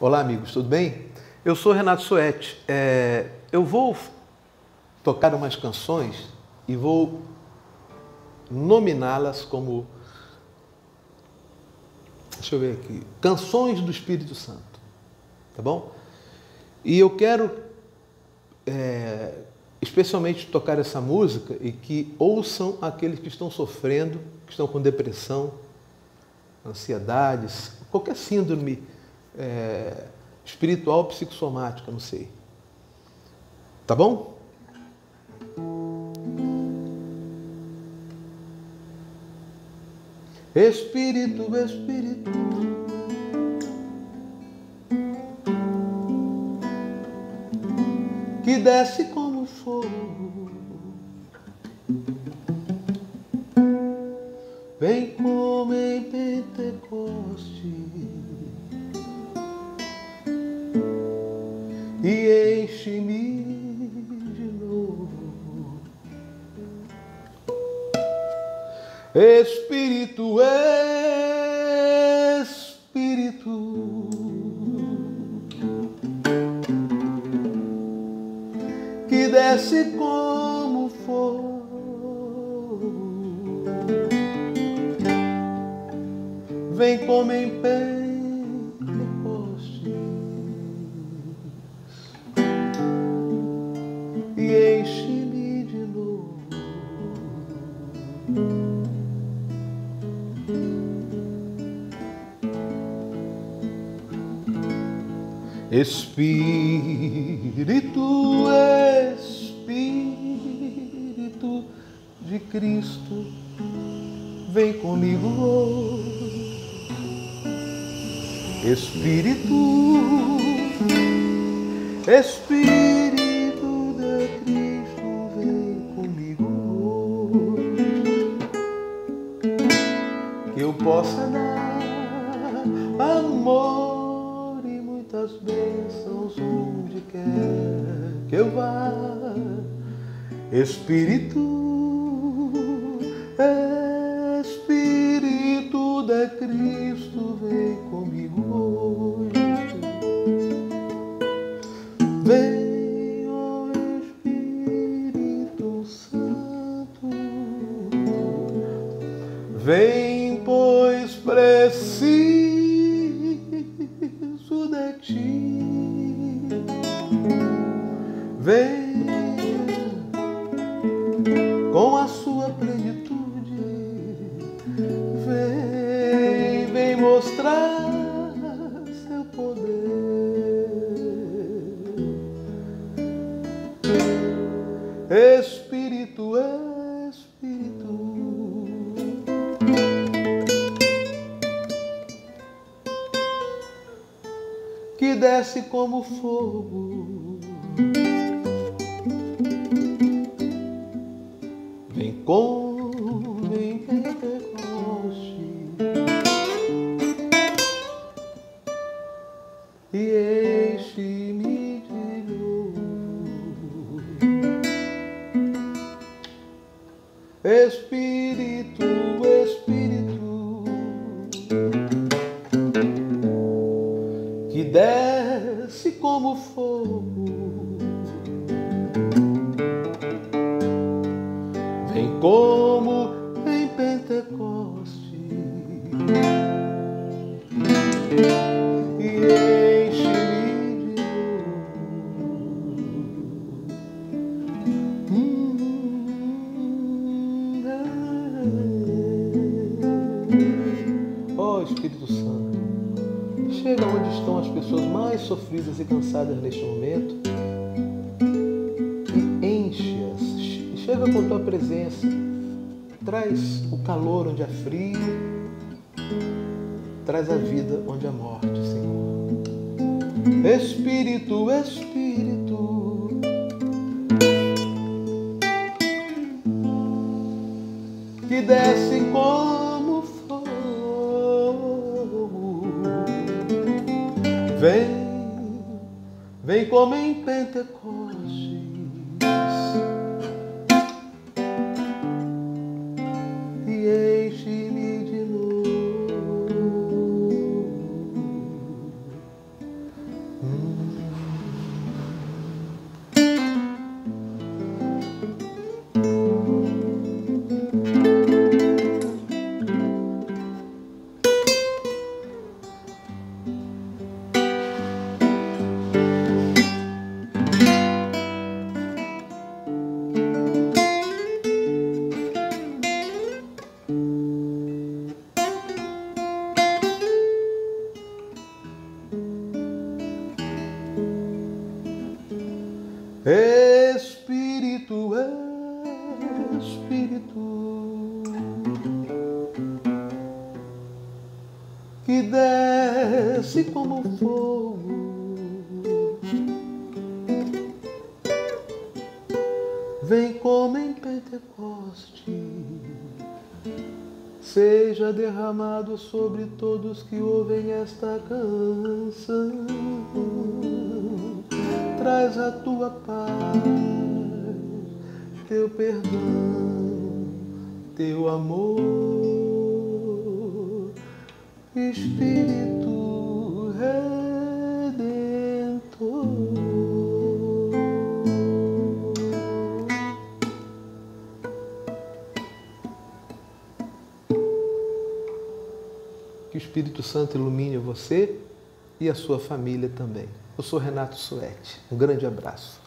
Olá, amigos, tudo bem? Eu sou Renato Suete. É, eu vou tocar umas canções e vou nominá-las como. Deixa eu ver aqui. Canções do Espírito Santo. Tá bom? E eu quero é, especialmente tocar essa música e que ouçam aqueles que estão sofrendo, que estão com depressão, ansiedades, qualquer síndrome é, espiritual, psicossomática, não sei. Tá bom? Espírito, Espírito. Que desce como fogo. Vem como em Pentecoste. E enche-me de novo. Espírito, Espírito, que desce como fogo, vem como em Espírito, Espírito de Cristo, vem comigo. Espírito, Espírito possa dar amor muitas bênçãos onde quer que eu vá. Espírito, Espírito de Cristo, vem pois preciso Vem com a sua plenitude, vem, vem mostrar seu poder. Espírito, Espírito. Desce como fogo. Como em Pentecoste. E enche-me como fogo. como em estão as pessoas mais sofridas e cansadas neste momento. Chega com tua presença, traz o calor onde há frio, traz a vida onde há morte, Senhor. Espírito, Espírito, que desce como vem, vem como em Pentecostes Espírito, Espírito, que desce como fogo, vem como em Pentecoste, seja derramado sobre todos que ouvem esta canção traz a tua paz, teu perdão, teu amor, Espírito Redentor. Que o Espírito Santo ilumine você e a sua família também. Eu sou Renato Suete. Um grande abraço.